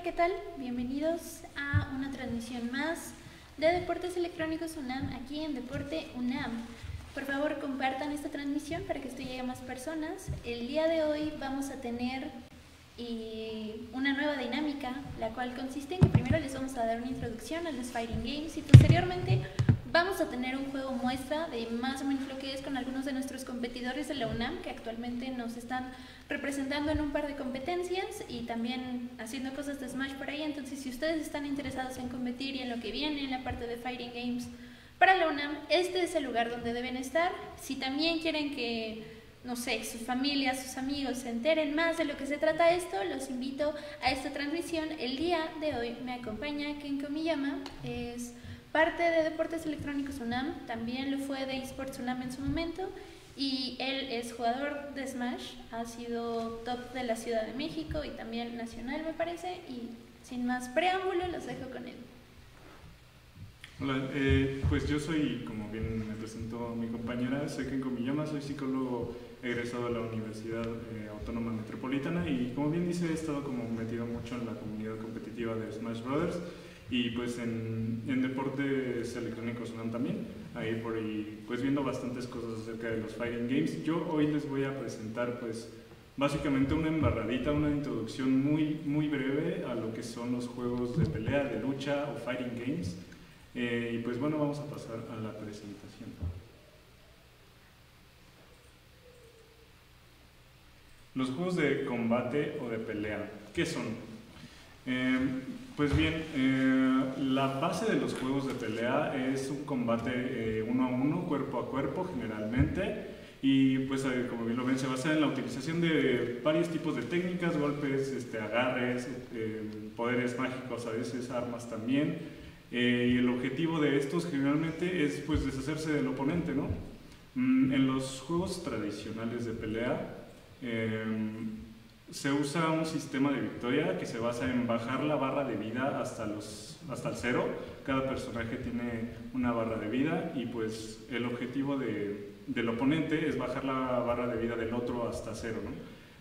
Hola, ¿qué tal? Bienvenidos a una transmisión más de Deportes Electrónicos UNAM aquí en Deporte UNAM. Por favor, compartan esta transmisión para que esto llegue a más personas. El día de hoy vamos a tener y una nueva dinámica, la cual consiste en que primero les vamos a dar una introducción a los Fighting Games y posteriormente vamos a tener un juego muestra de más o menos lo que es con algunos de nuestros competidores de la UNAM que actualmente nos están representando en un par de competencias y también haciendo cosas de Smash por ahí. Entonces, si ustedes están interesados en competir y en lo que viene en la parte de Fighting Games para la UNAM, este es el lugar donde deben estar. Si también quieren que no sé, sus familias, sus amigos se enteren más de lo que se trata esto, los invito a esta transmisión. El día de hoy me acompaña Kenko Miyama, es parte de Deportes Electrónicos UNAM, también lo fue de Esports UNAM en su momento y él es jugador de Smash, ha sido top de la Ciudad de México y también nacional me parece y sin más preámbulo los dejo con él. Hola, eh, pues yo soy, como bien me presentó mi compañera, soy Kenko Miyama, soy psicólogo egresado de la Universidad eh, Autónoma Metropolitana y como bien dice he estado como metido mucho en la comunidad competitiva de Smash Brothers y pues en, en deportes electrónicos también, ahí por ahí pues viendo bastantes cosas acerca de los fighting games. Yo hoy les voy a presentar pues básicamente una embarradita, una introducción muy, muy breve a lo que son los juegos de pelea, de lucha o fighting games. Eh, y pues bueno, vamos a pasar a la presentación. Los juegos de combate o de pelea, ¿qué son? Eh, pues bien, eh, la base de los juegos de pelea es un combate eh, uno a uno, cuerpo a cuerpo generalmente, y pues eh, como bien lo ven, se basa en la utilización de varios tipos de técnicas, golpes, este, agarres, poderes mágicos, a veces armas también, y el objetivo de estos generalmente es pues deshacerse del oponente, ¿no? Mm, en los juegos tradicionales de pelea, se usa un sistema de victoria que se basa en bajar la barra de vida hasta, los, hasta el cero. Cada personaje tiene una barra de vida y pues el objetivo de, del oponente es bajar la barra de vida del otro hasta cero. ¿no?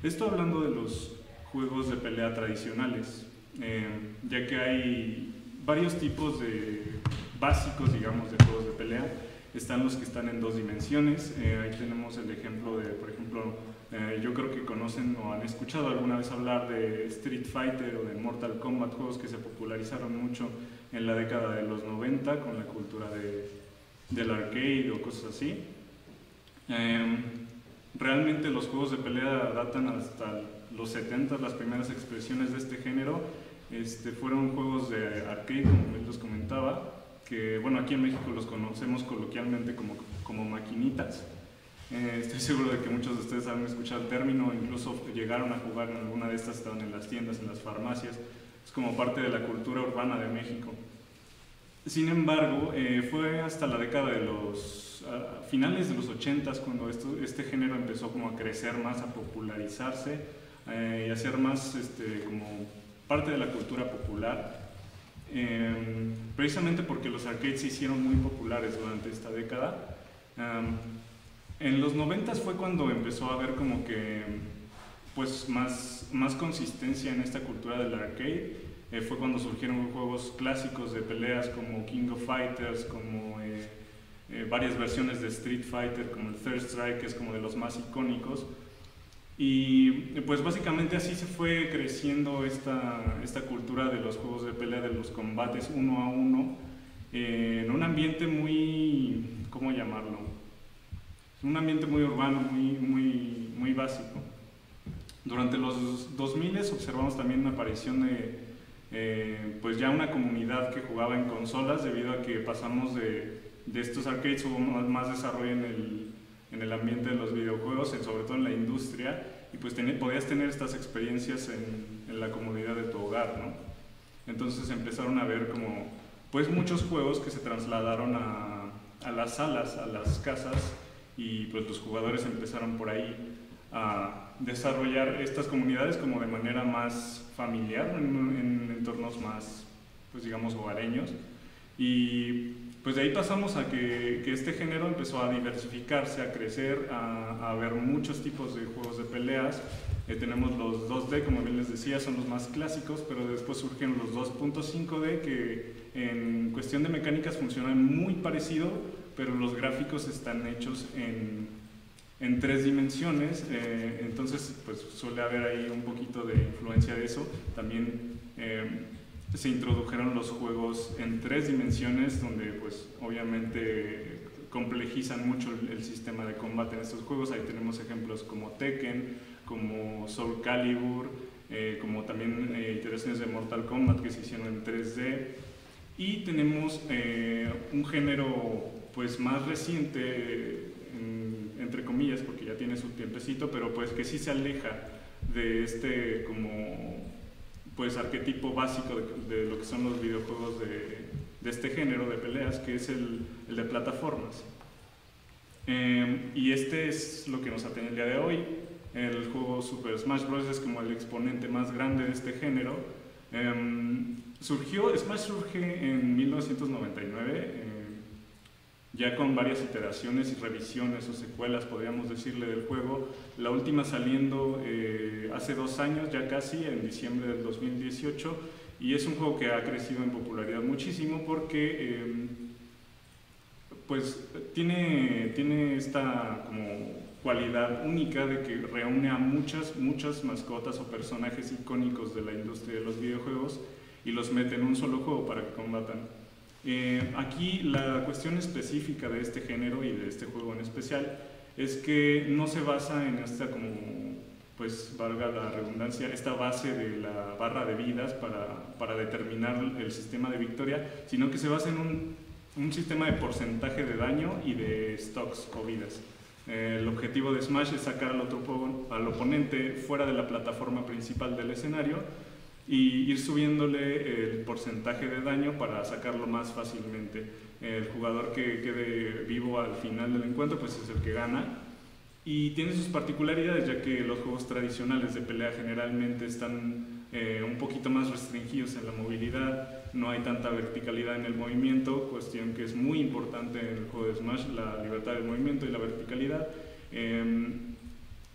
Esto hablando de los juegos de pelea tradicionales, eh, ya que hay varios tipos de básicos, digamos, de juegos de pelea. Están los que están en dos dimensiones. Eh, ahí tenemos el ejemplo de, por ejemplo, eh, yo creo que conocen o han escuchado alguna vez hablar de Street Fighter o de Mortal Kombat, juegos que se popularizaron mucho en la década de los 90 con la cultura de, del arcade o cosas así. Em, realmente los juegos de pelea datan hasta los 70, las primeras expresiones de este género este, fueron juegos de arcade, como él los comentaba, que bueno, aquí en México los conocemos coloquialmente como, como maquinitas. Eh, estoy seguro de que muchos de ustedes han escuchado el término, incluso llegaron a jugar en alguna de estas, estaban en las tiendas, en las farmacias. Es como parte de la cultura urbana de México. Sin embargo, eh, fue hasta la década de los finales de los 80 cuando esto, este género empezó como a crecer más, a popularizarse eh, y a ser más este, como parte de la cultura popular. Precisamente porque los arcades se hicieron muy populares durante esta década. En los 90 fue cuando empezó a haber como que pues más, más consistencia en esta cultura del arcade. Eh, fue cuando surgieron juegos clásicos de peleas como King of Fighters, como eh, eh, varias versiones de Street Fighter, como el Third Strike, que es como de los más icónicos. Y pues básicamente así se fue creciendo esta, esta cultura de los juegos de pelea, de los combates uno a uno, en un ambiente muy, ¿cómo llamarlo? Un ambiente muy urbano, muy, muy, muy básico. Durante los 2000 observamos también una aparición de eh, pues ya una comunidad que jugaba en consolas debido a que pasamos de, de estos arcades, hubo más desarrollo en el, en el, ambiente de los videojuegos, sobre todo en la industria, y pues podías tener estas experiencias en, en, la comodidad de tu hogar, ¿no? Entonces empezaron a ver como pues muchos juegos que se trasladaron a, a las salas, a las casas, y pues los jugadores empezaron por ahí a desarrollar estas comunidades como de manera más familiar, en, entornos más, pues digamos, hogareños. Y pues de ahí pasamos a que, que este género empezó a diversificarse, a crecer, a, a, ver muchos tipos de juegos de peleas. Eh, tenemos los 2D, como bien les decía, son los más clásicos, pero después surgen los 2.5D que en cuestión de mecánicas funcionan muy parecido, pero los gráficos están hechos en, en tres dimensiones, eh, entonces pues suele haber ahí un poquito de influencia de eso. También eh, se introdujeron los juegos en tres dimensiones, donde pues obviamente complejizan mucho el, sistema de combate en estos juegos. Ahí tenemos ejemplos como Tekken, como Soul Calibur, eh, como también eh, iteraciones de Mortal Kombat que se hicieron en 3D. Y tenemos eh, un género pues más reciente, entre comillas, porque ya tiene su tiempecito, pero pues que sí se aleja de este como pues arquetipo básico de, lo que son los videojuegos de, este género de peleas, que es el, de plataformas. y este es lo que nos atiene el día de hoy. El juego Super Smash Bros. es como el exponente más grande de este género. Um, surgió, Smash surge en 1999, eh, ya con varias iteraciones y revisiones o secuelas, podríamos decirle, del juego. La última saliendo eh, hace dos años, ya casi, en diciembre del 2018, y es un juego que ha crecido en popularidad muchísimo porque... Eh, pues tiene, tiene esta como cualidad única de que reúne a muchas, muchas mascotas o personajes icónicos de la industria de los videojuegos y los mete en un solo juego para que combatan. Eh, aquí la cuestión específica de este género y de este juego en especial es que no se basa en esta como, pues valga la redundancia, esta base de la barra de vidas para, para determinar el sistema de victoria, sino que se basa en un, un sistema de porcentaje de daño y de stocks o vidas. El objetivo de Smash es sacar al, otro, al oponente fuera de la plataforma principal del escenario y ir subiéndole el porcentaje de daño para sacarlo más fácilmente. El jugador que quede vivo al final del encuentro pues es el que gana y tiene sus particularidades ya que los juegos tradicionales de pelea generalmente están eh, un poquito más restringidos en la movilidad, no hay tanta verticalidad en el movimiento, cuestión que es muy importante en el juego de Smash, la libertad del movimiento y la verticalidad. Eh,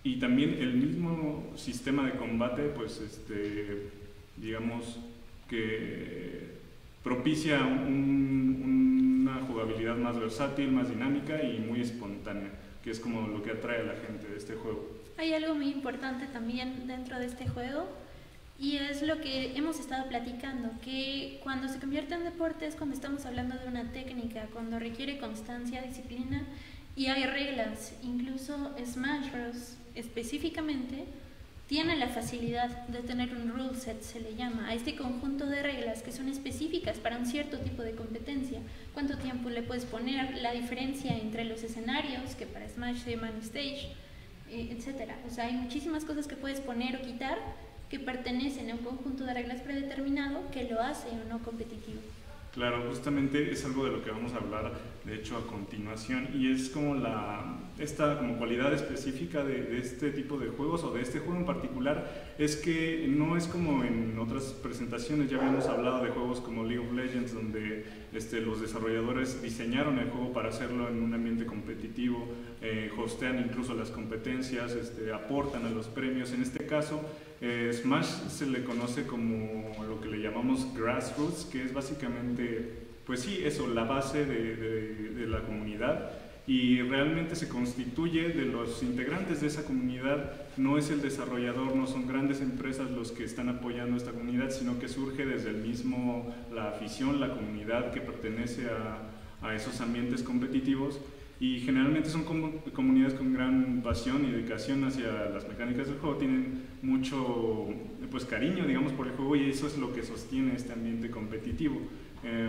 y también el mismo sistema de combate, pues este, digamos que propicia un, una jugabilidad más versátil, más dinámica y muy espontánea, que es como lo que atrae a la gente de este juego. Hay algo muy importante también dentro de este juego y es lo que hemos estado platicando, que cuando se convierte en deporte es cuando estamos hablando de una técnica, cuando requiere constancia, disciplina y hay reglas. Incluso Smash Bros. específicamente tiene la facilidad de tener un rule set, se le llama, a este conjunto de reglas que son específicas para un cierto tipo de competencia. Cuánto tiempo le puedes poner, la diferencia entre los escenarios, que para Smash se llaman stage, eh, etc. O sea, hay muchísimas cosas que puedes poner o quitar que pertenecen a un conjunto de reglas predeterminado que lo hace o no competitivo. Claro, justamente es algo de lo que vamos a hablar, de hecho, a continuación, y es como la, esta como cualidad específica de, este tipo de juegos, o de este juego en particular, es que no es como en otras presentaciones, ya habíamos hablado de juegos como League of Legends, donde este, los desarrolladores diseñaron el juego para hacerlo en un ambiente competitivo, eh, hostean incluso las competencias, este, aportan a los premios, en este caso, eh, Smash se le conoce como lo que le llamamos grassroots, que es básicamente, pues sí, eso, la base de, de, de, la comunidad. Y realmente se constituye de los integrantes de esa comunidad, no es el desarrollador, no son grandes empresas los que están apoyando esta comunidad, sino que surge desde el mismo, la afición, la comunidad que pertenece a, a esos ambientes competitivos y generalmente son comunidades con gran pasión y dedicación hacia las mecánicas del juego, tienen mucho pues, cariño digamos, por el juego y eso es lo que sostiene este ambiente competitivo. Eh,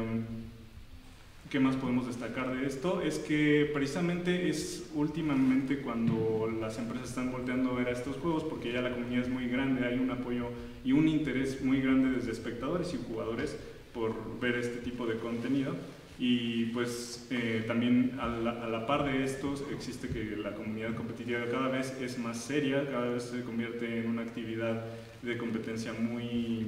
¿Qué más podemos destacar de esto? Es que precisamente es últimamente cuando las empresas están volteando a ver a estos juegos porque ya la comunidad es muy grande, hay un apoyo y un interés muy grande desde espectadores y jugadores por ver este tipo de contenido. Y pues eh, también a la, par de estos existe que la comunidad competitiva cada vez es más seria, cada vez se convierte en una actividad de competencia muy...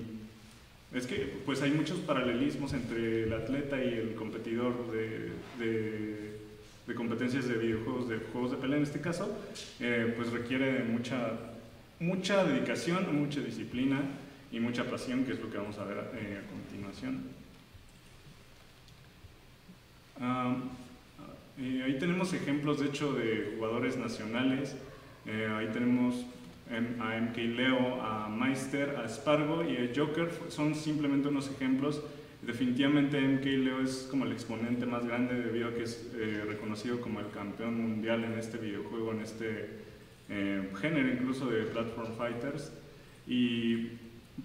Es que pues hay muchos paralelismos entre el atleta y el competidor de, de, de competencias de videojuegos, de juegos de pelea en este caso, eh, pues requiere mucha mucha dedicación, mucha disciplina y mucha pasión, que es lo que vamos a ver eh, a continuación. Eh, ahí tenemos ejemplos, de hecho, de jugadores nacionales. Eh, ahí tenemos a MK Leo, a Meister, a Spargo y a Joker. Son simplemente unos ejemplos. Definitivamente MK Leo es como el exponente más grande debido a que es reconocido como el campeón mundial en este videojuego, en este eh, género incluso de platform fighters. Y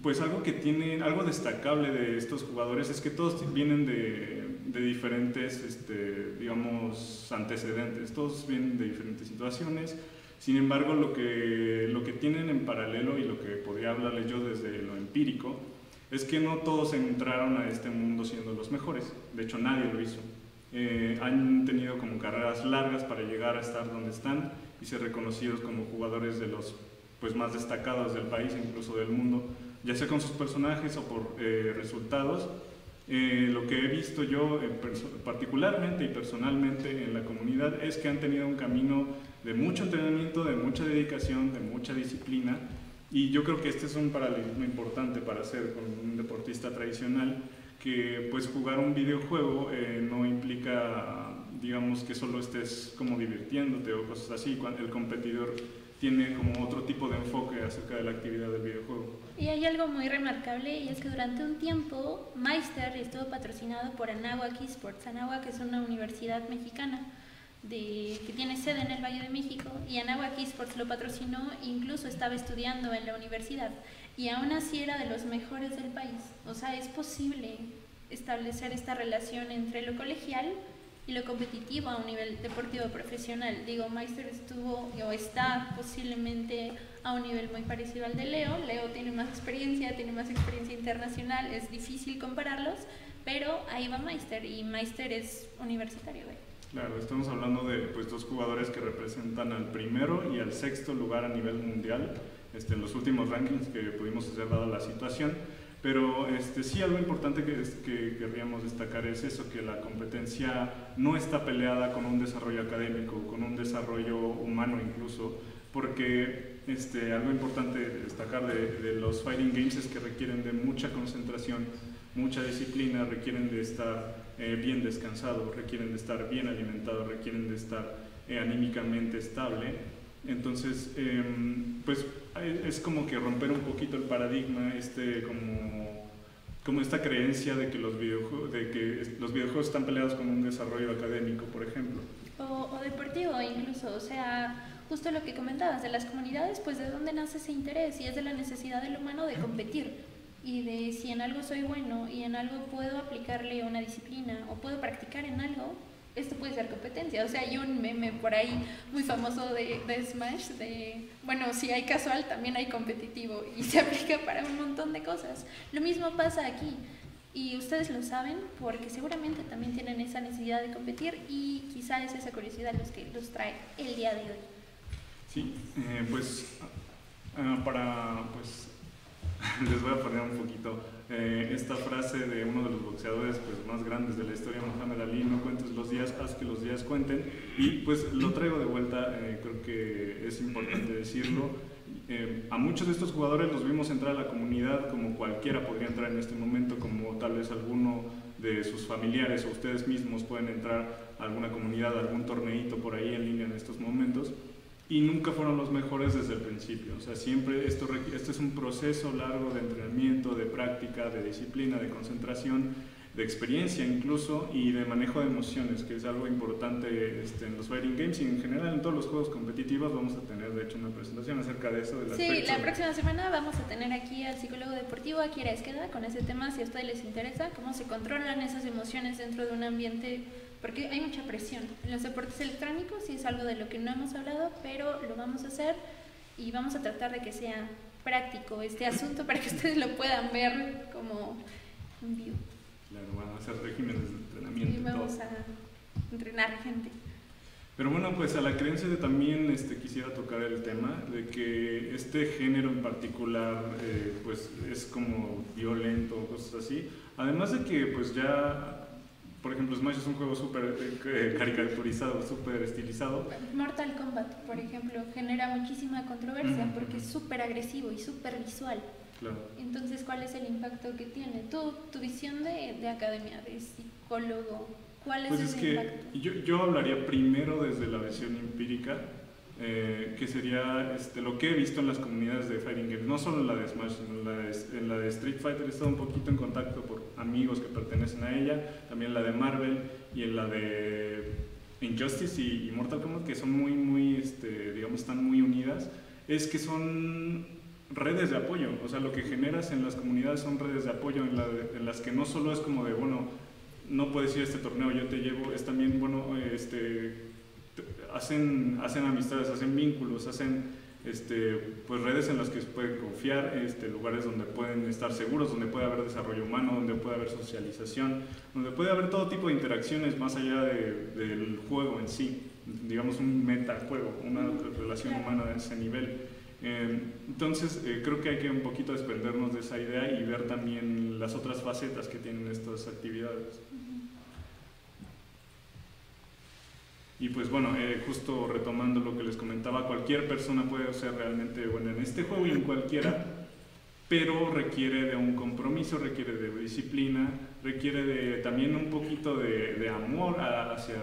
pues algo que tiene, algo destacable de estos jugadores es que todos vienen de, de diferentes, este, digamos, antecedentes, todos vienen de diferentes situaciones. Sin embargo, lo que, lo que tienen en paralelo y lo que podría hablarles yo desde lo empírico es que no todos entraron a este mundo siendo los mejores. De hecho, nadie lo hizo. Eh, han tenido como carreras largas para llegar a estar donde están y ser reconocidos como jugadores de los pues, más destacados del país, incluso del mundo, ya sea con sus personajes o por eh, resultados. Eh, lo que he visto yo particularmente y personalmente en la comunidad es que han tenido un camino de mucho entrenamiento, de mucha dedicación, de mucha disciplina y yo creo que este es un paralelismo importante para ser con un deportista tradicional que pues jugar un videojuego eh, no implica digamos que solo estés como divirtiéndote o cosas así, el competidor tiene como otro tipo de enfoque acerca de la actividad del videojuego. Y hay algo muy remarcable y es que durante un tiempo Meister estuvo patrocinado por Anáhuac Esports. Anáhuac es una universidad mexicana de, que tiene sede en el Valle de México y Anáhuac Esports lo patrocinó, incluso estaba estudiando en la universidad y aún así era de los mejores del país. O sea, es posible establecer esta relación entre lo colegial y lo competitivo a un nivel deportivo profesional. Digo, Meister estuvo o está posiblemente a un nivel muy parecido al de Leo. Leo tiene más experiencia, tiene más experiencia internacional, es difícil compararlos, pero ahí va Meister y Meister es universitario. Claro, estamos hablando de pues, dos jugadores que representan al primero y al sexto lugar a nivel mundial este, en los últimos rankings que pudimos hacer dado la situación. Pero este, sí algo importante que, que querríamos destacar es eso, que la competencia no está peleada con un desarrollo académico, con un desarrollo humano incluso, porque este, algo importante destacar de, los fighting games es que requieren de mucha concentración, mucha disciplina, requieren de estar eh, bien descansado, requieren de estar bien alimentado, requieren de estar eh, anímicamente estable. Entonces, em, pues es como que romper un poquito el paradigma, este, como, como esta creencia de que, los videojuegos, de que los videojuegos están peleados con un desarrollo académico, por ejemplo. O, o, deportivo incluso, o sea, justo lo que comentabas de las comunidades, pues de dónde nace ese interés y es de la necesidad del humano de competir. Y de si en algo soy bueno y en algo puedo aplicarle una disciplina o puedo practicar en algo, esto puede ser competencia. O sea, hay un meme por ahí muy famoso de, Smash, de, bueno, si hay casual, también hay competitivo y se aplica para un montón de cosas. Lo mismo pasa aquí y ustedes lo saben porque seguramente también tienen esa necesidad de competir y quizá es esa curiosidad los que los trae el día de hoy. Sí, eh, pues uh, para, pues, les voy a poner un poquito eh, esta frase de uno de los boxeadores pues, más grandes de la historia, Muhammad Ali, no cuentes los días, haz que los días cuenten. Y pues lo traigo de vuelta, eh, creo que es importante decirlo. Eh, a muchos de estos jugadores los vimos entrar a la comunidad como cualquiera podría entrar en este momento, como tal vez alguno de sus familiares o ustedes mismos pueden entrar a alguna comunidad, a algún torneito por ahí en línea en estos momentos y nunca fueron los mejores desde el principio. O sea, siempre esto, esto es un proceso largo de entrenamiento, de práctica, de disciplina, de concentración, de experiencia incluso y de manejo de emociones, que es algo importante este, en los fighting games y en general en todos los juegos competitivos. Vamos a tener, de hecho, una presentación acerca de eso. De sí, la próxima semana vamos a tener aquí al psicólogo deportivo, Akira Esqueda, con ese tema, si a ustedes les interesa, cómo se controlan esas emociones dentro de un ambiente porque hay mucha presión. En los deportes electrónicos sí es algo de lo que no hemos hablado, pero lo vamos a hacer y vamos a tratar de que sea práctico este asunto para que ustedes lo puedan ver como en vivo. Claro, van a hacer regímenes de entrenamiento. Y vamos a entrenar gente. Pero bueno, pues a la creencia de también este, quisiera tocar el tema de que este género en particular eh, pues es como violento cosas así. Además de que pues ya por ejemplo, Smash es un juego súper eh, caricaturizado, súper estilizado. Mortal Kombat, por ejemplo, genera muchísima controversia porque es súper agresivo y súper visual. Claro. Entonces, ¿cuál es el impacto que tiene? Tu, tu visión de, de academia, de psicólogo, ¿cuál es Pues el es que impacto? yo, yo hablaría primero desde la visión empírica, eh, que sería este, lo que he visto en las comunidades de Fighting Games, no solo en la de Smash, sino la de, en la de Street Fighter, he estado un poquito en contacto por amigos que pertenecen a ella, también en la de Marvel y en la de Injustice y, y Mortal Kombat, que son muy, muy, este, digamos, están muy unidas, es que son redes de apoyo, o sea, lo que generas en las comunidades son redes de apoyo en, la de- en las que no solo es como de, bueno, no puedes ir a este torneo, yo te llevo, es también, bueno, este, te- hacen, hacen amistades, hacen vínculos, hacen este, pues redes en las que pueden confiar, este, lugares donde pueden estar seguros, donde puede haber desarrollo humano, donde puede haber socialización, donde puede haber todo tipo de interacciones más allá de- del juego en sí, digamos un metajuego, una relación humana de ese nivel. Eh, entonces, eh, creo que hay que un poquito desprendernos de esa idea y ver también las otras facetas que tienen estas actividades. Y pues bueno, eh, justo retomando lo que les comentaba, cualquier persona puede ser realmente buena en este juego y en cualquiera, pero requiere de un compromiso, requiere de disciplina, requiere de también un poquito de, de amor a- hacia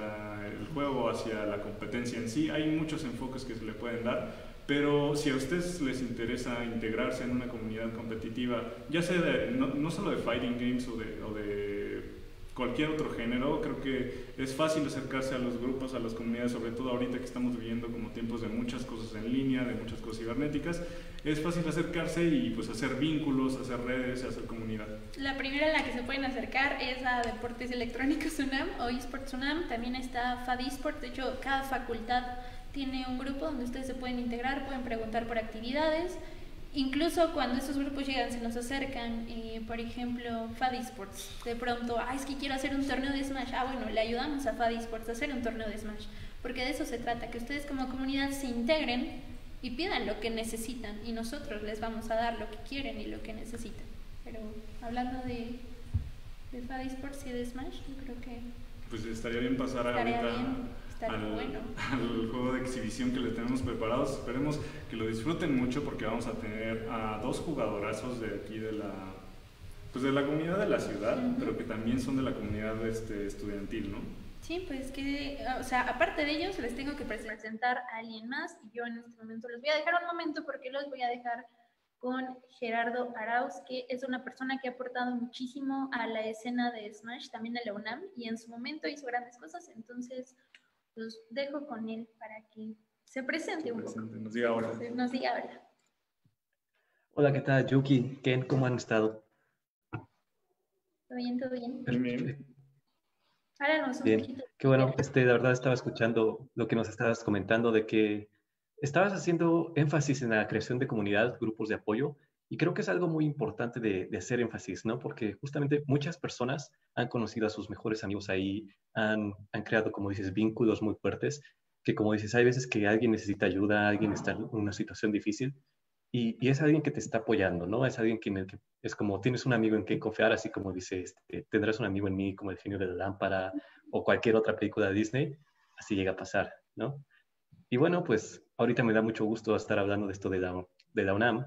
el juego, hacia la competencia en sí. Hay muchos enfoques que se le pueden dar, pero si a ustedes les interesa integrarse en una comunidad competitiva, ya sea de- no, no solo de fighting games o de, o de cualquier otro género, creo que es fácil acercarse a los grupos, a las comunidades, sobre todo ahorita que estamos viviendo como tiempos de muchas cosas en línea, de muchas cosas cibernéticas, es fácil acercarse y pues hacer vínculos, hacer redes, hacer comunidad. La primera en la que se pueden acercar es a Deportes Electrónicos UNAM o eSports UNAM. También está FADISPORT. De hecho, cada facultad tiene un grupo donde ustedes se pueden integrar, pueden preguntar por actividades. Incluso cuando esos grupos llegan, se nos acercan, eh, por ejemplo, FADISPORTS. De pronto, ah, es que quiero hacer un torneo de Smash. Ah, bueno, le ayudamos a FADISPORTS a hacer un torneo de Smash. Porque de eso se trata, que ustedes como comunidad se integren y pidan lo que necesitan. Y nosotros les vamos a dar lo que quieren y lo que necesitan. Pero hablando de, de FADISPORTS y de Smash, yo creo que Pues estaría bien pasar Estaría ahorita bien, al, bueno. al juego de exhibición que le tenemos preparados. Esperemos que lo disfruten mucho porque vamos a tener a dos jugadorazos de aquí de la pues de la comunidad de la ciudad, Ujú. pero que también son de la comunidad este, estudiantil, ¿no? Sí, pues que, o sea, aparte de ellos, les tengo que presentar a alguien más y yo en este momento los voy a dejar un momento porque los voy a dejar con Gerardo Arauz, que es una persona que ha aportado muchísimo a la escena de Smash, también a la UNAM, y en su momento hizo grandes cosas, entonces los dejo con él para que se presente un poco, nos diga ahora. nos diga ahora. Hola, ¿qué tal? Yuki, Ken, ¿cómo han estado? ¿Todo bien? ¿Todo bien? Bien, bien. Háblanos un Bien. poquito. Qué bueno, este, la verdad estaba escuchando lo que nos estabas comentando de que estabas haciendo énfasis en la creación de comunidad, grupos de apoyo, y creo que es algo muy importante de, de hacer énfasis, ¿no? Porque justamente muchas personas han conocido a sus mejores amigos ahí, han, han creado, como dices, vínculos muy fuertes, que como dices, hay veces que alguien necesita ayuda, alguien está en una situación difícil, y, y es alguien que te está apoyando, ¿no? Es alguien que, en el que es como tienes un amigo en quien confiar, así como dice, este, tendrás un amigo en mí, como el genio de la lámpara o cualquier otra película de Disney, así llega a pasar, ¿no? Y bueno, pues ahorita me da mucho gusto estar hablando de esto de la, de la UNAM,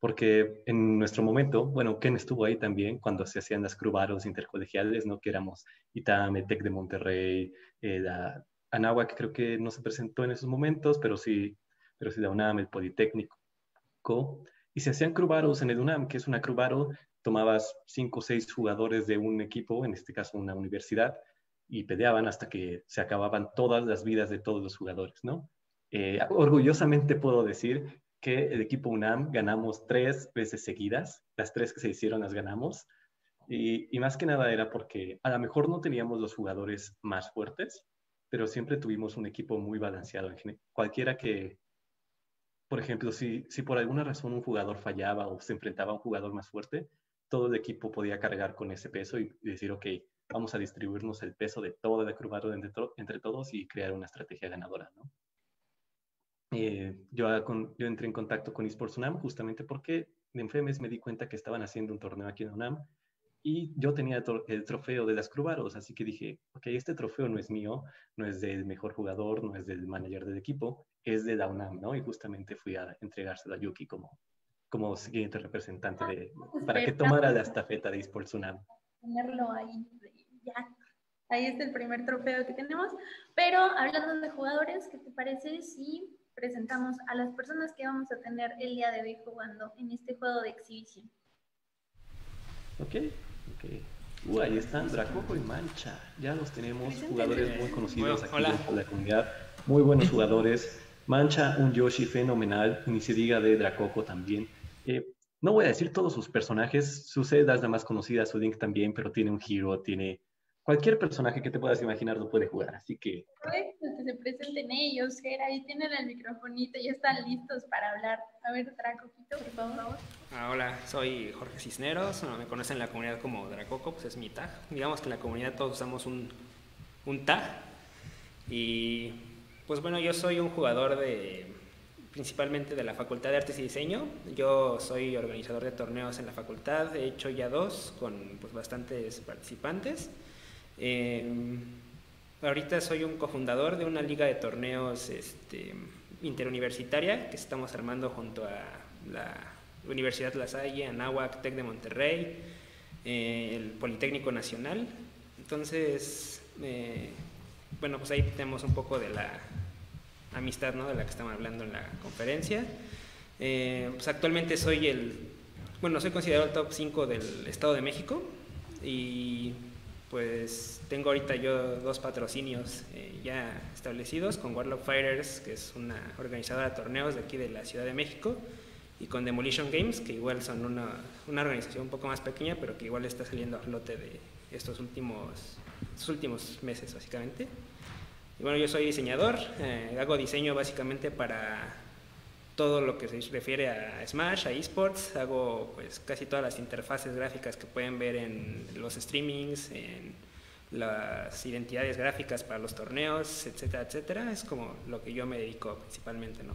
porque en nuestro momento, bueno, Ken estuvo ahí también cuando se hacían las crubaros intercolegiales, ¿no? Que éramos ITAM, el TEC de Monterrey, eh, la Anáhuac creo que no se presentó en esos momentos, pero sí, pero sí la UNAM, el Politécnico, y se hacían crubaros en el UNAM, que es una crubaro, tomabas cinco o seis jugadores de un equipo, en este caso una universidad, y peleaban hasta que se acababan todas las vidas de todos los jugadores, ¿no? Eh, orgullosamente puedo decir que el equipo UNAM ganamos tres veces seguidas, las tres que se hicieron las ganamos, y, más que nada era porque a lo mejor no teníamos los jugadores más fuertes, pero siempre tuvimos un equipo muy balanceado. Cualquiera que, por ejemplo, si, si por alguna razón un jugador fallaba o se enfrentaba a un jugador más fuerte, todo el equipo podía cargar con ese peso y decir, ok, vamos a distribuirnos el peso de todo el acrobaro entre, entre todos y crear una estrategia ganadora, ¿no? Eh, yo, con, yo, entré en contacto con eSports UNAM justamente porque en FEMES me di cuenta que estaban haciendo un torneo aquí en UNAM y yo tenía el trofeo de las Crubaros, así que dije, ok, este trofeo no es mío, no es del mejor jugador, no es del manager del equipo, es de la UNAM, ¿no? Y justamente fui a entregárselo a Yuki como, como siguiente representante de, para que tomara la estafeta de eSports UNAM. Tenerlo ahí, ya. Ahí está el primer trofeo que tenemos. Pero hablando de jugadores, ¿qué te parece si presentamos a las personas que vamos a tener el día de hoy jugando en este juego de exhibición? Ok, ok. Uh, ahí están Dracoco y Mancha. Ya los tenemos, jugadores muy conocidos aquí en la comunidad. Muy buenos jugadores. Mancha, un Yoshi fenomenal. Ni se diga de Dracoco también. Eh, no voy a decir todos sus personajes. Su Zelda es la más conocida, su Link también, pero tiene un Hero, tiene cualquier personaje que te puedas imaginar lo puede jugar, así que... que se presenten ellos, Gera, ahí tienen el microfonito, y están listos para hablar. A ver, Dracoquito, por favor. Ah, hola, soy Jorge Cisneros, me conocen en la comunidad como Dracoco, pues es mi tag. Digamos que en la comunidad todos usamos un, un tag. Y pues bueno, yo soy un jugador de principalmente de la Facultad de Artes y Diseño. Yo soy organizador de torneos en la facultad, he hecho ya dos con pues, bastantes participantes. Eh, ahorita soy un cofundador de una liga de torneos este, interuniversitaria que estamos armando junto a la Universidad La Salle, Anáhuac, TEC de Monterrey, eh, el Politécnico Nacional. Entonces, eh, bueno, pues ahí tenemos un poco de la amistad ¿no? de la que estamos hablando en la conferencia. pues actualmente soy el, bueno, soy considerado el top 5 del Estado de México y pues tengo ahorita yo dos patrocinios eh, ya establecidos con Warlock Fighters, que es una organizadora de torneos de aquí de la Ciudad de México, y con Demolition Games, que igual son una, una organización un poco más pequeña, pero que igual está saliendo a flote de estos últimos, estos últimos meses, básicamente. Y bueno, yo soy diseñador, eh, hago diseño básicamente para todo lo que se refiere a Smash, a esports, hago pues casi todas las interfaces gráficas que pueden ver en los streamings, en las identidades gráficas para los torneos, etcétera, etcétera. Es como lo que yo me dedico principalmente, ¿no?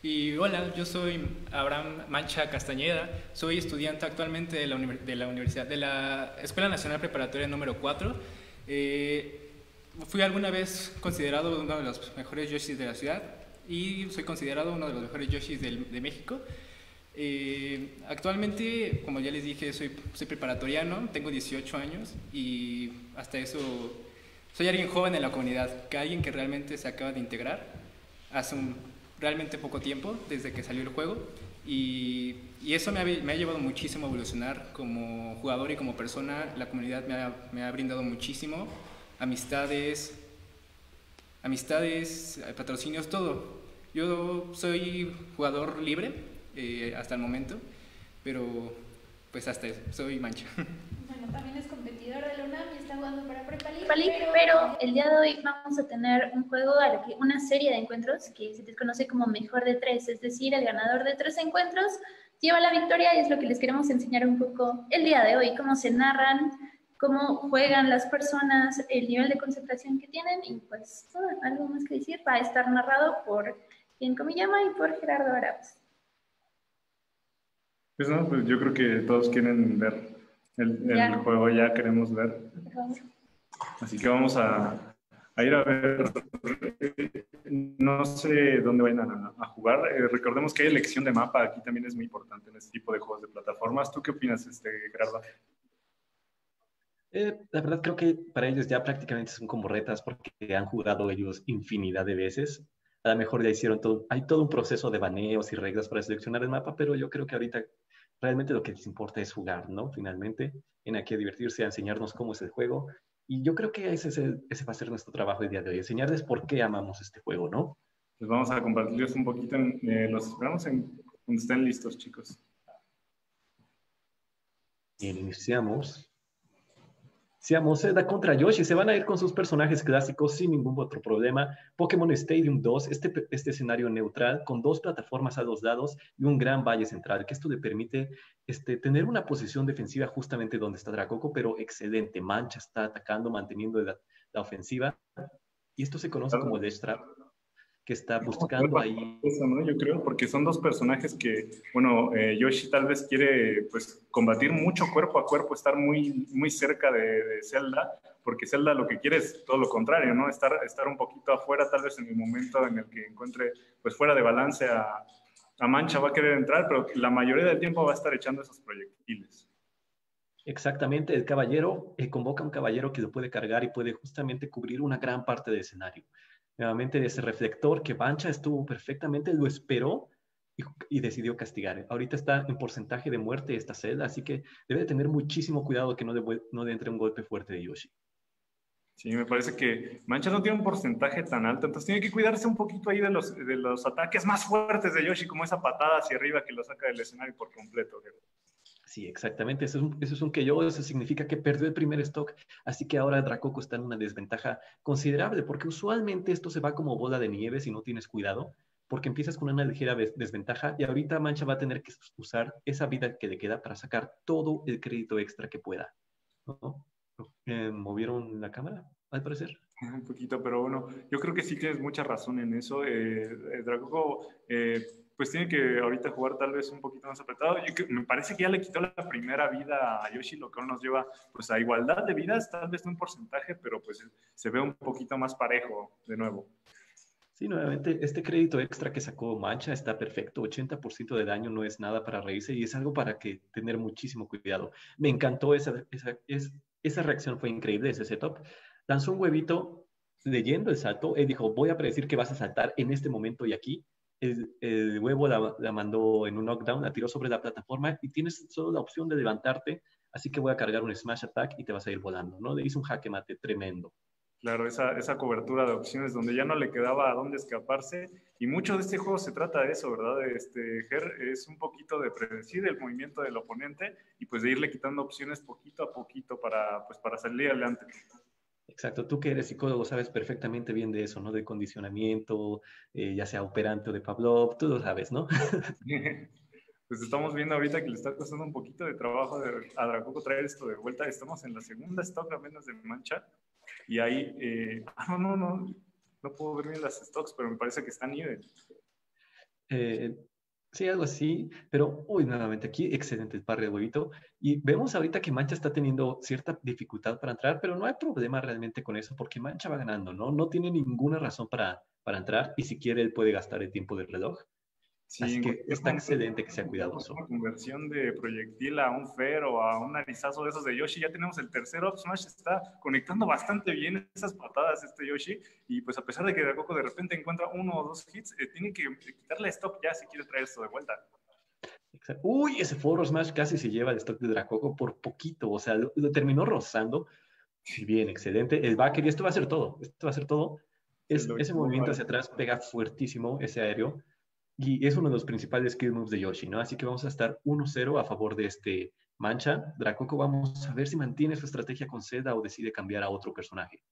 Y hola, yo soy Abraham Mancha Castañeda, soy estudiante actualmente de la, de la Universidad, de la Escuela Nacional Preparatoria número 4. Eh, fui alguna vez considerado uno de los mejores Yoshis de la ciudad y soy considerado uno de los mejores Yoshis de México. Eh, actualmente, como ya les dije, soy, soy preparatoriano, tengo 18 años y hasta eso soy alguien joven en la comunidad, que alguien que realmente se acaba de integrar hace un, realmente poco tiempo desde que salió el juego y, y eso me ha, me ha, llevado muchísimo a evolucionar como jugador y como persona. La comunidad me ha, me ha brindado muchísimo, amistades, amistades, patrocinios, todo. Yo soy jugador libre eh, hasta el momento, pero pues hasta eso, soy mancha. Bueno, también es competidor de la UNAM y está jugando para Prepa pero... pero el día de hoy vamos a tener un juego, una serie de encuentros que se desconoce como mejor de tres, es decir, el ganador de tres encuentros lleva la victoria y es lo que les queremos enseñar un poco el día de hoy, cómo se narran, cómo juegan las personas, el nivel de concentración que tienen y pues algo más que decir, va a estar narrado por quien llama y por Gerardo Arauz. Pues no, pues yo creo que todos quieren ver el, juego, ya queremos ver. Así que vamos a, ir a ver. No sé dónde vayan a, jugar. Eh, recordemos que hay elección de mapa, aquí también es muy importante en este tipo de juegos de plataformas. ¿Tú qué opinas, este, Gerardo? Eh, la verdad creo que para ellos ya prácticamente son como retas porque han jugado ellos infinidad de veces. A lo mejor ya hicieron todo, hay todo un proceso de baneos y reglas para seleccionar el mapa, pero yo creo que ahorita realmente lo que les importa es jugar, ¿no? Finalmente, en aquí a divertirse, a enseñarnos cómo es el juego. Y yo creo que ese, ese va a ser nuestro trabajo el día de hoy, enseñarles por qué amamos este juego, ¿no? Pues vamos a compartirles un poquito, en, eh, los esperamos en, cuando estén listos, chicos. Iniciamos. Seamos Zelda contra Yoshi, se van a ir con sus personajes clásicos sin ningún otro problema. Pokémon Stadium 2, este, este escenario neutral con dos plataformas a los lados y un gran valle central, que esto le permite este, tener una posición defensiva justamente donde está Dracoco, pero excelente. Mancha está atacando, manteniendo la, ofensiva. Y esto se conoce como Trap. Que está buscando ahí. Eso, ¿no? Yo creo, porque son dos personajes que, bueno, eh, Yoshi tal vez quiere pues combatir mucho cuerpo a cuerpo, estar muy, muy cerca de, Zelda, porque Zelda lo que quiere es todo lo contrario, ¿no? Estar, estar un poquito afuera, tal vez en el momento en el que encuentre pues fuera de balance a, a Mancha va a querer entrar, pero la mayoría del tiempo va a estar echando esos proyectiles. Exactamente, el caballero eh, convoca a un caballero que lo puede cargar y puede justamente cubrir una gran parte del escenario. Nuevamente ese reflector que Bancha estuvo perfectamente, lo esperó y, decidió castigar. Ahorita está en porcentaje de muerte esta celda, así que debe tener muchísimo cuidado que no le, no entre un golpe fuerte de Yoshi. Sí, me parece que Mancha no tiene un porcentaje tan alto, entonces tiene que cuidarse un poquito ahí de los, de los ataques más fuertes de Yoshi, como esa patada hacia arriba que lo saca del escenario por completo. Sí, exactamente. Eso es, un, eso es un que yo, eso significa que perdió el primer stock, así que ahora Dracoco está en una desventaja considerable, porque usualmente esto se va como bola de nieve si no tienes cuidado, porque empiezas con una ligera desventaja y ahorita Mancha va a tener que usar esa vida que le queda para sacar todo el crédito extra que pueda. Eh, ¿Movieron la cámara, al parecer? Un poquito, pero bueno, yo creo que sí tienes mucha razón en eso. Eh, eh Dracoco eh, pues tiene que ahorita jugar tal vez un poquito más apretado. me parece que ya le quitó la primera vida a Yoshi, lo que nos lleva pues a igualdad de vidas, tal vez un porcentaje, pero pues se ve un poquito más parejo de nuevo. Sí, nuevamente, este crédito extra que sacó Mancha está perfecto. 80% de daño no es nada para reírse y es algo para que tener muchísimo cuidado. Me encantó esa, esa, esa reacción, fue increíble ese setup. Lanzó un huevito leyendo el salto. Él dijo, voy a predecir que vas a saltar en este momento y aquí el, huevo la, mandó en un knockdown, la tiró sobre la plataforma y tienes solo la opción de levantarte, así que voy a cargar un smash attack y te vas a ir volando, ¿no? Le hizo un jaque mate tremendo. Claro, esa, esa cobertura de opciones donde ya no le quedaba a dónde escaparse. Y mucho de este juego se trata de eso, ¿verdad? Este, Ger, es un poquito de predecir el movimiento del oponente y pues de irle quitando opciones poquito a poquito para, pues, para salir adelante. Exacto, tú que eres psicólogo sabes perfectamente bien de eso, ¿no? De condicionamiento, eh, ya sea operante o de Pavlov, tú lo sabes, ¿no? pues estamos viendo ahorita que le está costando un poquito de trabajo a Dracoco traer esto de vuelta. Estamos en la segunda stock menos de mancha y ahí, eh, no, no, no, no puedo ver bien las stocks, pero me parece que están nivel. Eh, Sí, algo así, pero uy, nuevamente aquí, excelente el par de huevito. Y vemos ahorita que Mancha está teniendo cierta dificultad para entrar, pero no hay problema realmente con eso porque Mancha va ganando, ¿no? No tiene ninguna razón para, para entrar y si quiere él puede gastar el tiempo del reloj. Así que está excelente que sea cuidadoso. Una conversión de proyectil a un fer o a un narizazo de esos de Yoshi. Ya tenemos el tercer up smash. Está conectando bastante bien esas patadas este Yoshi. Y pues a pesar de que Dracoco de repente encuentra uno o dos hits, eh, tiene que quitarle stop ya si quiere traer esto de vuelta. Uy, ese forward smash casi se lleva el stock de Dracoco por poquito. O sea, lo, terminó rozando. Bien, excelente. El backer, y esto va a ser todo. Esto va a ser todo. Es, ese movimiento hacia atrás pega fuertísimo ese aéreo y es uno de los principales skill moves de Yoshi, ¿no? Así que vamos a estar 1-0 a favor de este mancha. Dracoco, vamos a ver si mantiene su estrategia con Zelda o decide cambiar a otro personaje.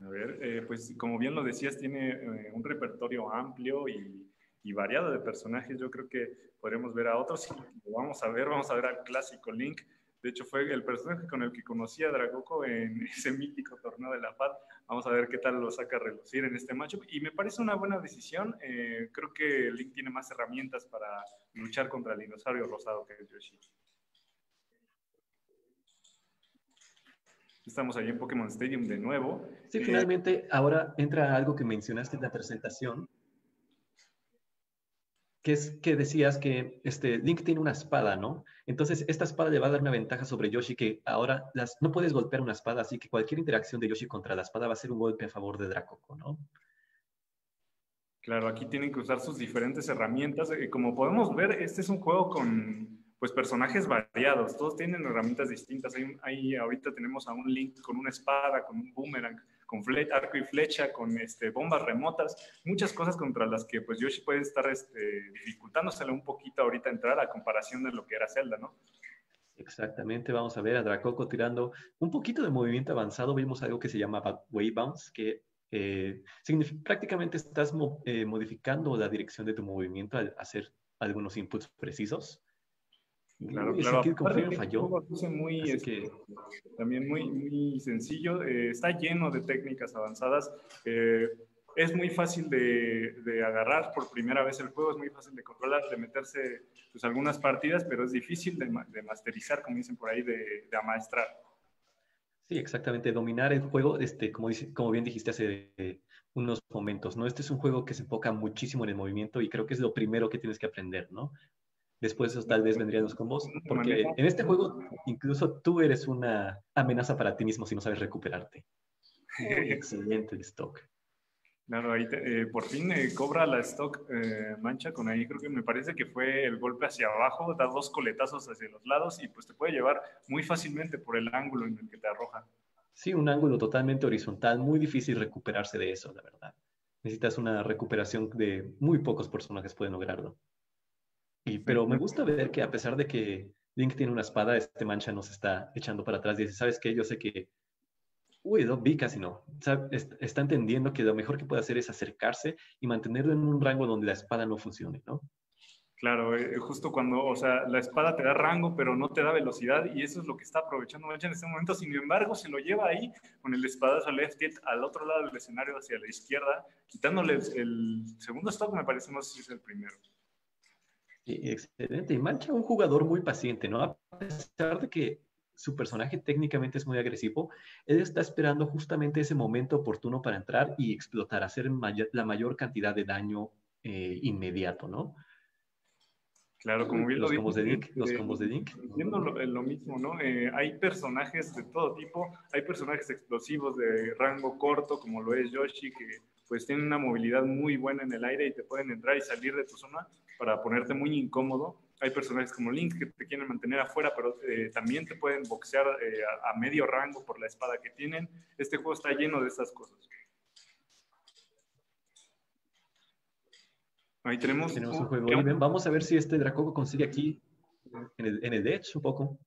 A ver, eh, pues como bien lo decías, tiene eh, un repertorio amplio y, y, variado de personajes. Yo creo que podremos ver a otros. vamos a ver, vamos a ver al clásico Link. De hecho, fue el personaje con el que conocí a Dracoco en ese mítico torneo de la paz. Vamos a ver qué tal lo saca a relucir en este matchup. Y me parece una buena decisión. Eh, creo que Link tiene más herramientas para luchar contra el dinosaurio rosado que es Yoshi. Estamos ahí en Pokémon Stadium de nuevo. Sí, finalmente ahora entra algo que mencionaste en la presentación, que es que decías que este, Link tiene una espada, ¿no? Entonces, esta espada le va a dar una ventaja sobre Yoshi que ahora no puedes golpear una espada, así que cualquier interacción de Yoshi contra la espada va a ser un golpe a favor de Dracoco, ¿no? Claro, aquí tienen que usar sus diferentes herramientas. Eh, como podemos ver, este es un juego con pues, personajes variados. Todos tienen herramientas distintas. Ahí, ahorita tenemos a un Link con una espada, con un boomerang, con arco y flecha, con este, bombas remotas, muchas cosas contra las que pues Yoshi puede estar este, dificultándosele un poquito ahorita entrar a comparación de lo que era Zelda, ¿no? Exactamente, vamos a ver a Dracoco tirando un poquito de movimiento avanzado. Vimos algo que se llama Wave Bounce, que eh, prácticamente estás eh, modificando la dirección de tu movimiento al hacer algunos inputs precisos. Claro, claro. falló. Muy, este, También muy, muy sencillo. Eh, está lleno de técnicas avanzadas. Eh, es muy fácil de, de, agarrar por primera vez el juego, es muy fácil de controlar, de meterse pues, algunas partidas, pero es difícil de, de masterizar, como dicen por ahí, de, de, amaestrar. Sí, exactamente, dominar el juego, este, como, dice, como bien dijiste hace eh, unos momentos, ¿no? Este es un juego que se enfoca muchísimo en el movimiento y creo que es lo primero que tienes que aprender, ¿no? Después eso tal vez vendrían los combos, porque en este juego incluso tú eres una amenaza para ti mismo si no sabes recuperarte. Excelente el stock. Claro, ahí eh, por fin eh, cobra la stock eh, mancha con ahí, creo que me parece que fue el golpe hacia abajo, da dos coletazos hacia los lados y pues te puede llevar muy fácilmente por el ángulo en el que te arroja. Sí, un ángulo totalmente horizontal, muy difícil recuperarse de eso, la verdad. Necesitas una recuperación de muy pocos personajes pueden lograrlo. Y, pero me gusta ver que a pesar de que Link tiene una espada, este mancha nos está echando para atrás y dice, ¿sabes qué? Yo sé que uy, no, vi casi no. está entendiendo que lo mejor que puede hacer es acercarse y mantenerlo en un rango donde la espada no funcione, ¿no? Claro, eh, justo cuando, o sea, la espada te da rango, pero no te da velocidad, y eso es lo que está aprovechando Mancha en este momento. Sin embargo, se lo lleva ahí con el espadazo left al otro lado del escenario, hacia la izquierda, quitándole el segundo stock, me parece, no sé si es el primero. Excelente. Y Mancha, un jugador muy paciente, ¿no? A pesar de que su personaje técnicamente es muy agresivo, él está esperando justamente ese momento oportuno para entrar y explotar, hacer la mayor cantidad de daño eh, inmediato, ¿no? Claro, como bien los lo combos de Link, los combos de Link. Viendo lo, mismo, ¿no? Eh, hay personajes de todo tipo, hay personajes explosivos de rango corto, como lo es Yoshi, que pues tienen una movilidad muy buena en el aire y te pueden entrar y salir de tu zona para ponerte muy incómodo hay personajes como Link que te quieren mantener afuera, pero eh, también te pueden boxear eh, a, medio rango por la espada que tienen. Este juego está lleno de estas cosas. Ahí tenemos, tenemos un juego. vamos a ver si este Dracoco consigue aquí en el, en el Edge un poco.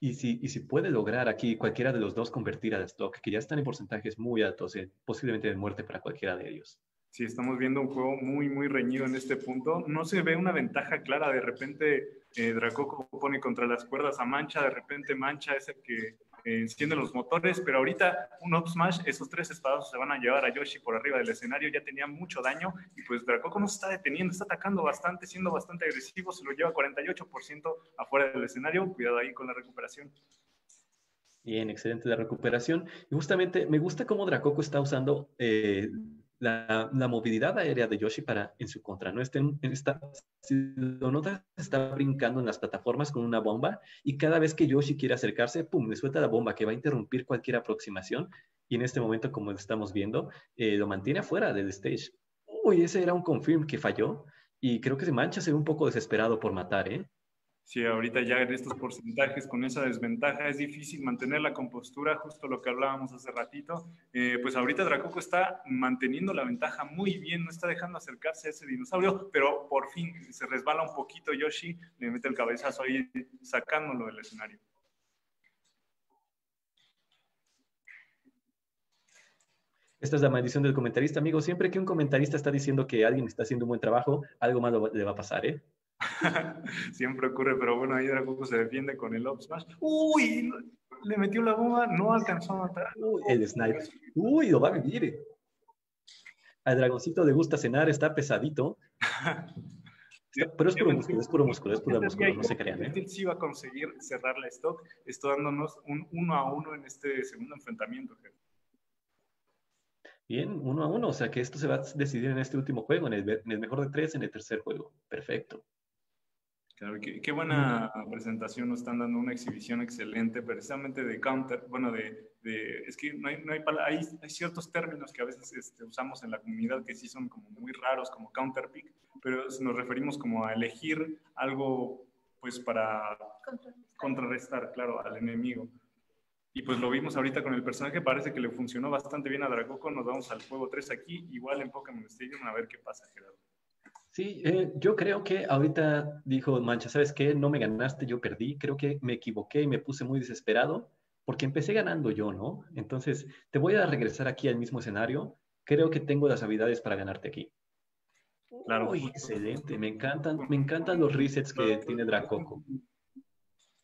Y si, y si puede lograr aquí cualquiera de los dos convertir al stock, que ya están en porcentajes muy altos, eh, posiblemente de muerte para cualquiera de ellos. Sí, estamos viendo un juego muy, muy reñido en este punto. No se ve una ventaja clara. De repente, eh, Dracoco pone contra las cuerdas a Mancha. De repente, Mancha es el que eh, enciende los motores. Pero ahorita, un up smash, esos tres espados se van a llevar a Yoshi por arriba del escenario. Ya tenía mucho daño. Y pues Dracoco no se está deteniendo. Está atacando bastante, siendo bastante agresivo. Se lo lleva 48% afuera del escenario. Cuidado ahí con la recuperación. Bien, excelente la recuperación. Y justamente me gusta cómo Dracoco está usando eh, la, movilidad aérea de Yoshi para en su contra. ¿no? Está, si lo está brincando en las plataformas con una bomba y cada vez que Yoshi quiere acercarse, ¡pum!, le suelta la bomba que va a interrumpir cualquier aproximación y en este momento, como estamos viendo, eh, lo mantiene afuera del stage. Uy, ese era un confirm que falló y creo que se mancha se ve un poco desesperado por matar, ¿eh? Sí, ahorita ya en estos porcentajes con esa desventaja es difícil mantener la compostura, justo lo que hablábamos hace ratito. Eh, pues ahorita Dracoco está manteniendo la ventaja muy bien, no está dejando acercarse a ese dinosaurio, pero por fin se resbala un poquito Yoshi, le mete el cabezazo ahí sacándolo del escenario. Esta es la maldición del comentarista, amigo. Siempre que un comentarista está diciendo que alguien está haciendo un buen trabajo, algo malo le va a pasar, ¿eh? Siempre ocurre, pero bueno, ahí Dracoco se defiende con el up smash. ¡Uy! Le metió la bomba, no alcanzó a matar. Uy, el sniper. ¡Uy! Lo va a vivir. Al dragoncito le gusta cenar, está pesadito. pero es puro músculo, es puro músculo, es puro músculo, no se crean. ¿eh? Sí va a conseguir cerrar la stock, esto dándonos un uno a uno en este segundo enfrentamiento. Bien, uno a uno, o sea que esto se va a decidir en este último juego, en el, en el mejor de tres, en el tercer juego. Perfecto. Claro, qué, buena presentación, nos están dando una exhibición excelente, precisamente de counter, bueno, de, es que no hay, no hay, hay, hay, ciertos términos que a veces este, usamos en la comunidad que sí son como muy raros, como counter pick, pero nos referimos como a elegir algo, pues, para contrarrestar, claro, al enemigo. Y pues lo vimos ahorita con el personaje, parece que le funcionó bastante bien a Dracoco, nos vamos al juego 3 aquí, igual en Pokémon Stadium, a ver qué pasa, Gerardo. Sí, eh, yo creo que ahorita dijo Mancha, ¿sabes qué? No me ganaste, yo perdí. Creo que me equivoqué y me puse muy desesperado porque empecé ganando yo, ¿no? Entonces, te voy a regresar aquí al mismo escenario. Creo que tengo las habilidades para ganarte aquí. Claro. Uy, excelente. Me encantan, me encantan los resets que tiene Dracoco.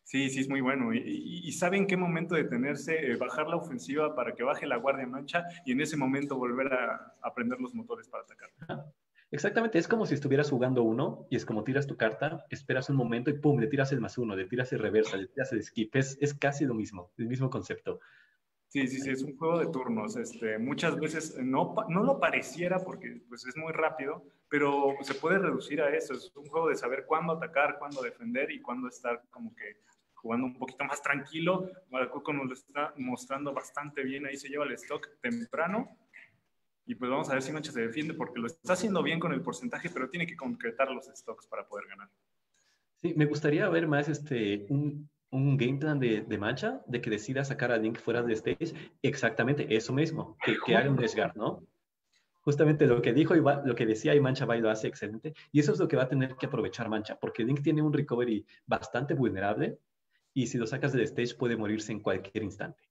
Sí, sí, es muy bueno. Y, sabe en qué momento detenerse, eh, bajar la ofensiva para que baje la guardia mancha y en ese momento volver a, a prender los motores para atacar. Exactamente, es como si estuvieras jugando uno y es como tiras tu carta, esperas un momento y pum, le tiras el más uno, le tiras el reversa, le tiras el skip. Es, es casi lo mismo, el mismo concepto. Sí, sí, sí, es un juego de turnos. Este, muchas veces no, no lo pareciera porque pues, es muy rápido, pero se puede reducir a eso. Es un juego de saber cuándo atacar, cuándo defender y cuándo estar como que jugando un poquito más tranquilo. Coco nos lo está mostrando bastante bien, ahí se lleva el stock temprano. Y pues vamos a ver si Mancha se defiende porque lo está haciendo bien con el porcentaje, pero tiene que concretar los stocks para poder ganar. Sí, me gustaría ver más este, un, un game plan de, de, Mancha, de que decida sacar a Link fuera de stage. Exactamente, eso mismo, que, que haga un desguard, ¿no? Justamente lo que dijo y lo que decía y Mancha va y lo hace excelente. Y eso es lo que va a tener que aprovechar Mancha, porque Link tiene un recovery bastante vulnerable y si lo sacas del stage puede morirse en cualquier instante.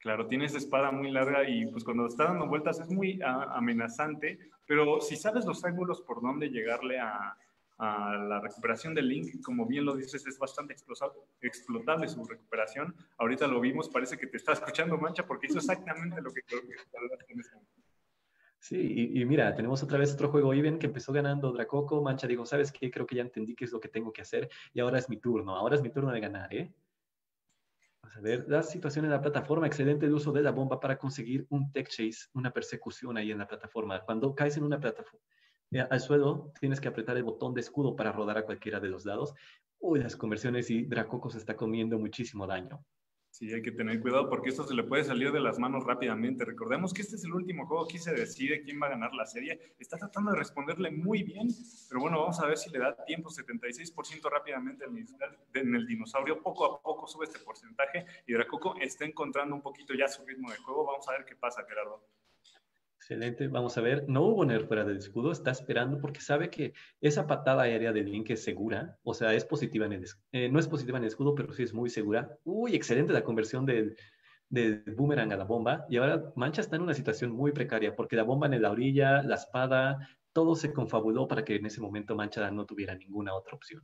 Claro, tiene esa espada muy larga y pues cuando está dando vueltas es muy amenazante, pero si sabes los ángulos por dónde llegarle a, a la recuperación del Link, como bien lo dices, es bastante explotable su recuperación. Ahorita lo vimos, parece que te está escuchando Mancha porque hizo exactamente lo que creo que en ese. Sí, y, mira, tenemos otra vez otro juego Even que empezó ganando Dracoco. Mancha dijo, ¿sabes qué? Creo que ya entendí qué es lo que tengo que hacer y ahora es mi turno. Ahora es mi turno de ganar, ¿eh? Vamos a ver, la situación en la plataforma, excelente el uso de la bomba para conseguir un tech chase, una persecución ahí en la plataforma. Cuando caes en una plataforma al suelo, tienes que apretar el botón de escudo para rodar a cualquiera de los lados. Uy, las conversiones y Dracoco se está comiendo muchísimo daño. Sí, hay que tener cuidado porque esto se le puede salir de las manos rápidamente. Recordemos que este es el último juego, aquí se decide quién va a ganar la serie. Está tratando de responderle muy bien, pero bueno, vamos a ver si le da tiempo, 76% rápidamente en el dinosaurio. Poco a poco sube este porcentaje y Dracoco está encontrando un poquito ya su ritmo de juego. Vamos a ver qué pasa, Gerardo. Excelente, vamos a ver. No hubo nerf fuera del escudo, está esperando porque sabe que esa patada aérea de Link es segura, o sea, es positiva en el eh, no es positiva en escudo, pero sí es muy segura. Uy, excelente la conversión del, del boomerang a la bomba. Y ahora Mancha está en una situación muy precaria porque la bomba en la orilla, la espada, todo se confabuló para que en ese momento Mancha no tuviera ninguna otra opción.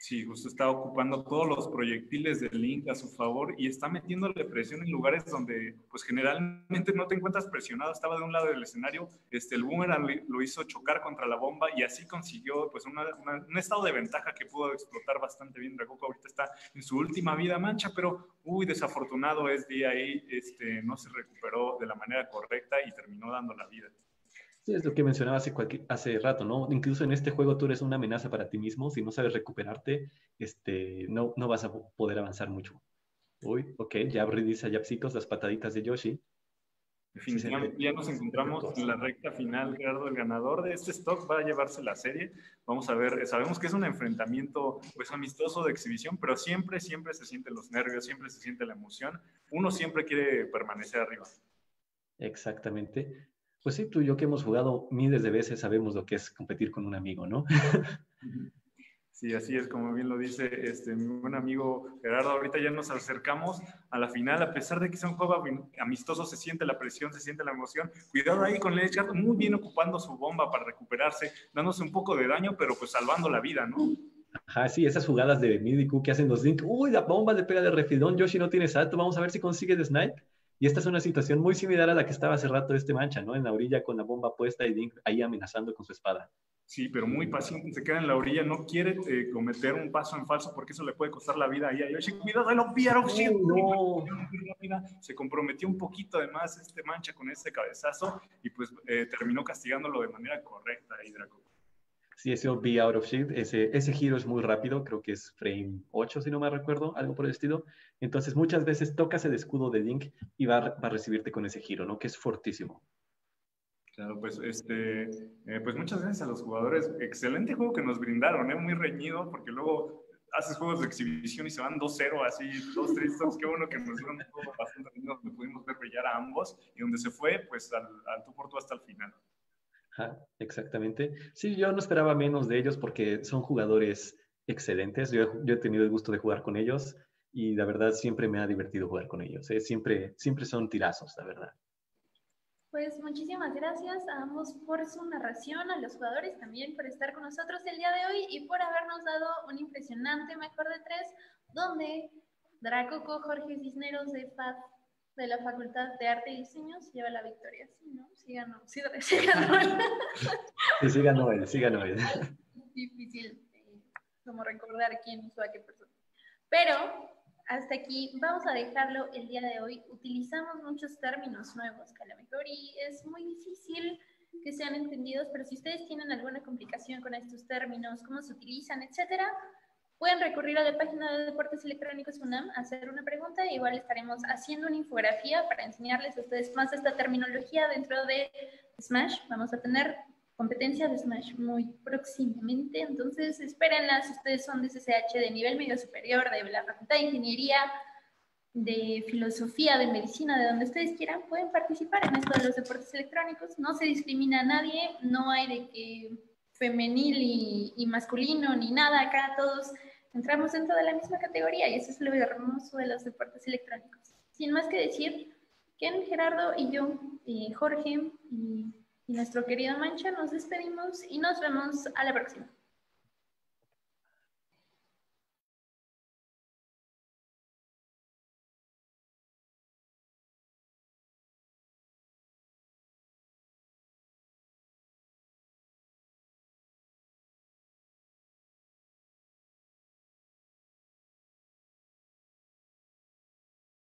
Sí, justo está ocupando todos los proyectiles de Link a su favor y está metiéndole presión en lugares donde pues generalmente no te encuentras presionado. Estaba de un lado del escenario, este, el boomerang lo hizo chocar contra la bomba y así consiguió pues un estado de ventaja que pudo explotar bastante bien. Dragoco ahorita está en su última vida mancha, pero uy, desafortunado es día ahí, este, no se recuperó de la manera correcta y terminó dando la vida. Sí, es lo que mencionaba hace, hace rato, ¿no? Incluso en este juego tú eres una amenaza para ti mismo. Si no sabes recuperarte, este, no, no vas a poder avanzar mucho. Uy, ok, ya dice a Yapsitos las pataditas de Yoshi. Definitivamente ya nos encontramos en la recta final, Gerardo. El ganador de este stock va a llevarse la serie. Vamos a ver, sabemos que es un enfrentamiento pues amistoso de exhibición, pero siempre, siempre se sienten los nervios, siempre se siente la emoción. Uno siempre quiere permanecer arriba. Exactamente. Pues sí, tú y yo que hemos jugado miles de veces sabemos lo que es competir con un amigo, ¿no? Sí, así es, como bien lo dice este, mi buen amigo Gerardo. Ahorita ya nos acercamos a la final, a pesar de que sea un juego amistoso, se siente la presión, se siente la emoción. Cuidado ahí con Ledgard, muy bien ocupando su bomba para recuperarse, dándose un poco de daño, pero pues salvando la vida, ¿no? Ajá, sí, esas jugadas de Midiku que hacen los Link. Uy, la bomba le pega de refilón, Yoshi no tiene salto, vamos a ver si consigue el snipe. Y esta es una situación muy similar a la que estaba hace rato este mancha, ¿no? En la orilla con la bomba puesta y Link ahí amenazando con su espada. Sí, pero muy paciente, se queda en la orilla, no quiere eh, cometer un paso en falso porque eso le puede costar la vida ahí a Yoshi. Cuidado, lo vieron, oh, no. Se comprometió un poquito además este mancha con este cabezazo y pues eh, terminó castigándolo de manera correcta ahí, Draco. Sí, ese be out of shield, ese, ese giro es muy rápido, creo que es frame 8 si no me recuerdo, algo por el estilo. Entonces muchas veces tocas el escudo de Link y va, va a recibirte con ese giro, ¿no? Que es fortísimo. Claro, pues, este, eh, pues muchas gracias a los jugadores. Excelente juego que nos brindaron, ¿eh? muy reñido, porque luego haces juegos de exhibición y se van 2-0, así, 2-3, Qué bueno que nos dieron un juego bastante reñido donde pudimos ver brillar a ambos y donde se fue, pues, al, al tú por tú hasta el final exactamente. Sí, yo no esperaba menos de ellos porque son jugadores excelentes. Yo, he tenido el gusto de jugar con ellos y la verdad siempre me ha divertido jugar con ellos. ¿eh? Siempre, siempre son tirazos, la verdad. Pues muchísimas gracias a ambos por su narración, a los jugadores también por estar con nosotros el día de hoy y por habernos dado un impresionante mejor de tres, donde Dracoco Jorge Cisneros de FAD de la Facultad de Arte y Diseño se lleva la victoria. Sí, ¿no? Sí ganó. Sí, sí ganó. sí, sí ganó él, sí ganó él. Es difícil eh, como recordar quién hizo a qué persona. Pero hasta aquí vamos a dejarlo el día de hoy. Utilizamos muchos términos nuevos que a lo mejor y es muy difícil que sean entendidos, pero si ustedes tienen alguna complicación con estos términos, cómo se utilizan, etcétera, pueden recurrir a la página de Deportes Electrónicos UNAM hacer una pregunta. Igual estaremos haciendo una infografía para enseñarles a ustedes más esta terminología dentro de Smash. Vamos a tener competencia de Smash muy próximamente, entonces espérenlas si ustedes son de CCH de nivel medio superior, de la Facultad de Ingeniería, de Filosofía, de Medicina, de donde ustedes quieran, pueden participar en esto de los deportes electrónicos, no se discrimina a nadie, no hay de que femenil y, y masculino ni nada, acá. Todos entramos dentro de la misma categoría y eso es lo hermoso de los deportes electrónicos. Sin más que decir, Ken, Gerardo y yo, y Jorge y y nuestro querido Mancha, nos despedimos y nos vemos a la próxima.